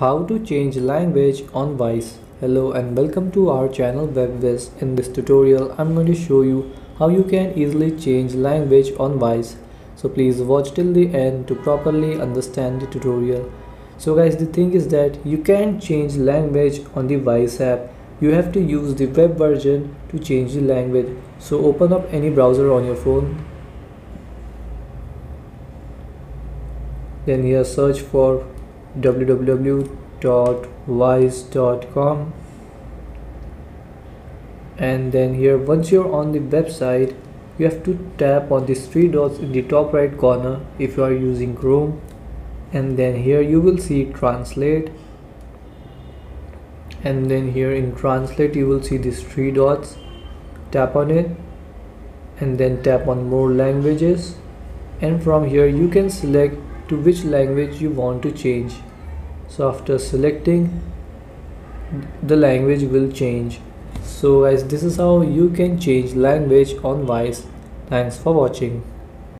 How to change language on Wise. Hello and welcome to our channel Web Whizz. In this tutorial, I'm going to show you how you can easily change language on Wise. So please watch till the end to properly understand the tutorial. So guys, the thing is that you can't change language on the Wise app. You have to use the web version to change the language. So open up any browser on your phone. Then here search for www.wise.com and then here once you're on the website you have to tap on these three dots in the top right corner if you are using Chrome. And then here you will see translate. And then here in translate you will see these three dots. Tap on it. And then tap on more languages. And from here you can select to which language you want to change so after selecting the language will change. So guys this is how you can change language on Wise. Thanks for watching